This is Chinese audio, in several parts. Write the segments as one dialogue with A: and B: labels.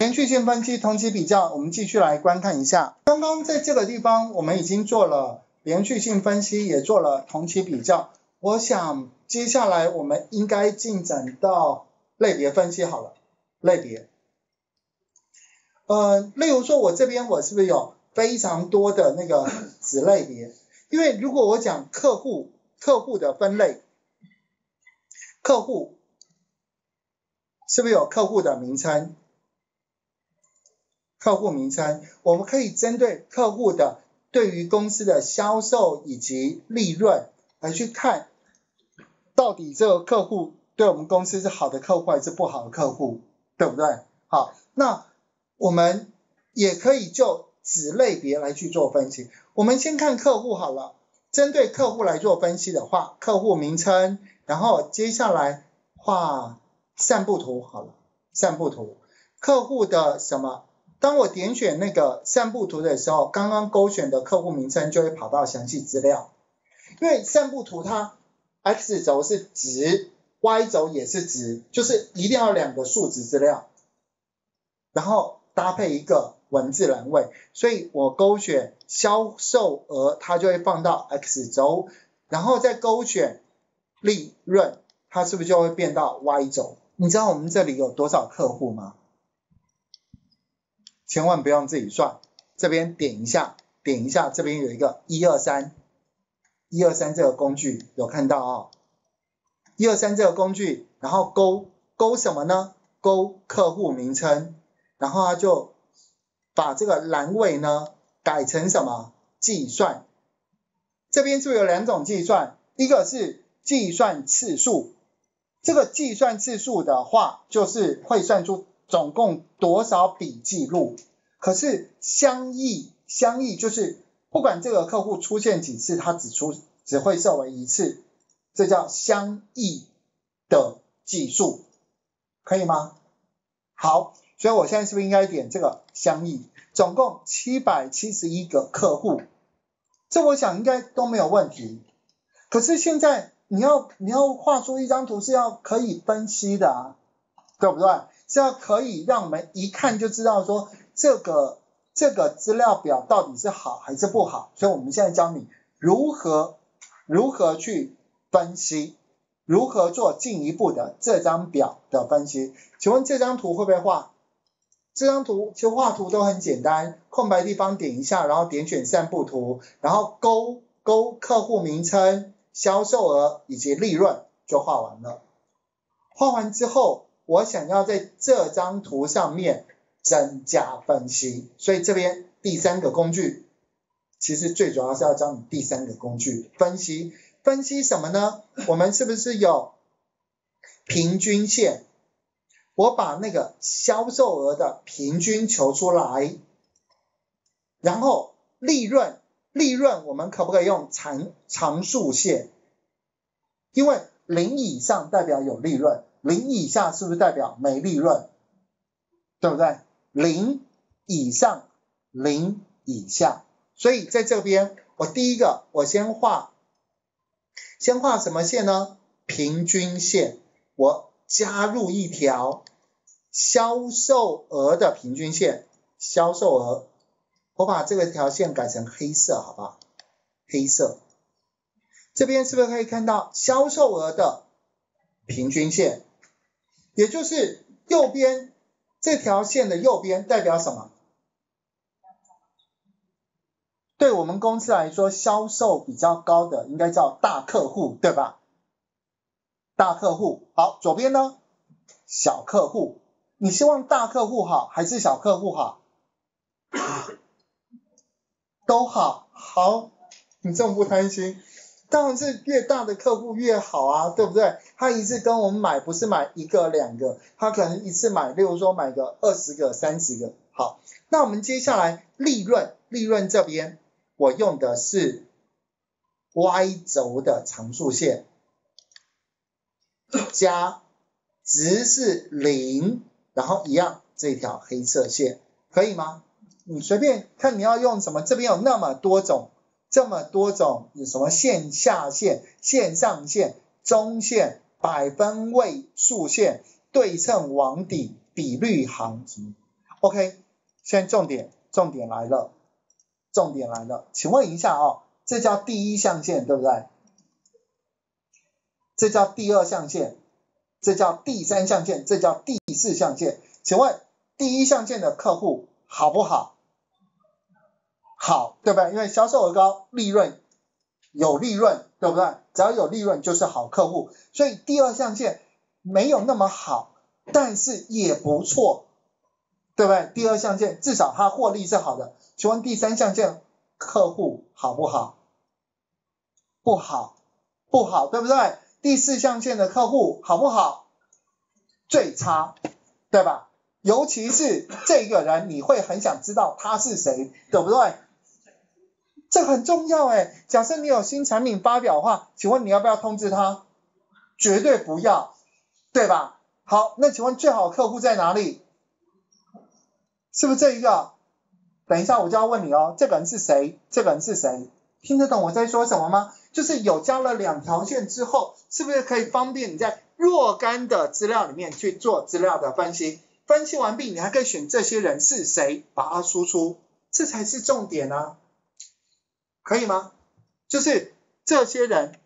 A: 连续性分析同期比较，我们继续来观看一下。刚刚在这个地方，我们已经做了连续性分析，也做了同期比较。我想接下来我们应该进展到类别分析好了。类别，呃，例如说我这边我是不是有非常多的那个子类别？因为如果我讲客户，客户的分类，客户是不是有客户的名称？客户名称，我们可以针对客户的对于公司的销售以及利润来去看，到底这个客户对我们公司是好的客户还是不好的客户，对不对？好，那我们也可以就子类别来去做分析。我们先看客户好了，针对客户来做分析的话，客户名称，然后接下来画散布图好了，散布图，客户的什么？当我点选那个散布图的时候，刚刚勾选的客户名称就会跑到详细资料。因为散布图它 x 轴是值，y 轴也是值，就是一定要两个数值资料，然后搭配一个文字栏位，所以我勾选销售额，它就会放到 x 轴，然后再勾选利润，它是不是就会变到 y 轴？你知道我们这里有多少客户吗？千万不用自己算，这边点一下，点一下，这边有一个一二三，一二三这个工具有看到啊？一二三这个工具，然后勾勾什么呢？勾客户名称，然后他就把这个栏位呢改成什么？计算。这边是不是有两种计算？一个是计算次数，这个计算次数的话，就是会算出。总共多少笔记录？可是相异，相异就是不管这个客户出现几次，它只出只会设为一次，这叫相异的计数，可以吗？好，所以我现在是不是应该点这个相异？总共七百七十一个客户，这我想应该都没有问题。可是现在你要你要画出一张图是要可以分析的啊，对不对？是要可以让我们一看就知道说这个这个资料表到底是好还是不好，所以我们现在教你如何如何去分析，如何做进一步的这张表的分析。请问这张图会不会画？这张图其实画图都很简单，空白地方点一下，然后点选散布图，然后勾勾客户名称、销售额以及利润就画完了。画完之后。我想要在这张图上面增加分析，所以这边第三个工具，其实最主要是要教你第三个工具分析。分析什么呢？我们是不是有平均线？我把那个销售额的平均求出来，然后利润，利润我们可不可以用常常数线？因为零以上代表有利润。零以下是不是代表没利润？对不对？零以上，零以下，所以在这边，我第一个我先画，先画什么线呢？平均线，我加入一条销售额的平均线，销售额，我把这个条线改成黑色，好不好？黑色，这边是不是可以看到销售额的平均线？也就是右边这条线的右边代表什么？对我们公司来说，销售比较高的应该叫大客户，对吧？大客户，好，左边呢？小客户，你希望大客户好还是小客户好？都好，好，你这么不贪心。当然是越大的客户越好啊，对不对？他一次跟我们买不是买一个两个，他可能一次买，例如说买个二十个、三十个。好，那我们接下来利润，利润这边我用的是 Y 轴的常数线，加值是零，然后一样这条黑色线，可以吗？你随便看你要用什么，这边有那么多种。这么多种有什么线下线、线上线、中线、百分位数线、对称网底、比率行情，OK，现在重点重点来了，重点来了，请问一下哦，这叫第一象限对不对？这叫第二象限，这叫第三象限，这叫第四象限。请问第一象限的客户好不好？好，对不对？因为销售额高，利润有利润，对不对？只要有利润就是好客户。所以第二象限没有那么好，但是也不错，对不对？第二象限至少它获利是好的。请问第三象限客户好不好？不好，不好，对不对？第四象限的客户好不好？最差，对吧？尤其是这个人，你会很想知道他是谁，对不对？这很重要哎。假设你有新产品发表的话，请问你要不要通知他？绝对不要，对吧？好，那请问最好客户在哪里？是不是这一个？等一下我就要问你哦，这个人是谁？这个人是谁？听得懂我在说什么吗？就是有加了两条线之后，是不是可以方便你在若干的资料里面去做资料的分析？分析完毕，你还可以选这些人是谁，把它输出，这才是重点啊，可以吗？就是这些人，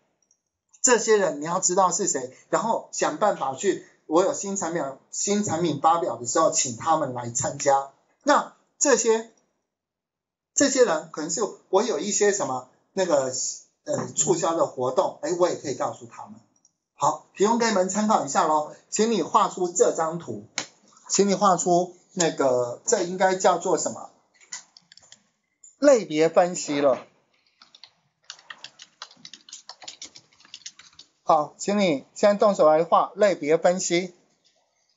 A: 这些人你要知道是谁，然后想办法去，我有新产品新产品发表的时候，请他们来参加。那这些这些人可能是我有一些什么那个呃促销的活动，哎，我也可以告诉他们。好，提供给你们参考一下喽，请你画出这张图。请你画出那个，这应该叫做什么？类别分析了。好，请你先动手来画类别分析。